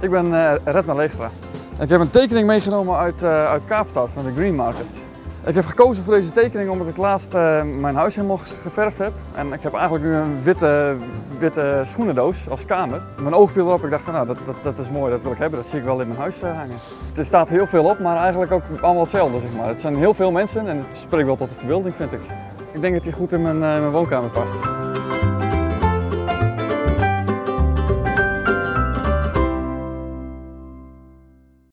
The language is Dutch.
Ik ben eh, uh, Redma Leegstra. Ik heb een tekening meegenomen uit, uh, uit Kaapstad van de Green Market. Ik heb gekozen voor deze tekening omdat ik laatst uh, mijn huis helemaal geverfd heb. En ik heb eigenlijk nu een witte, witte schoenendoos als kamer. Mijn oog viel erop, ik dacht nou dat, dat, dat is mooi, dat wil ik hebben. Dat zie ik wel in mijn huis hangen. Er staat heel veel op, maar eigenlijk ook allemaal hetzelfde zeg maar. Het zijn heel veel mensen en het spreekt wel tot de verbeelding vind ik. Ik denk dat die goed in mijn, mijn woonkamer past.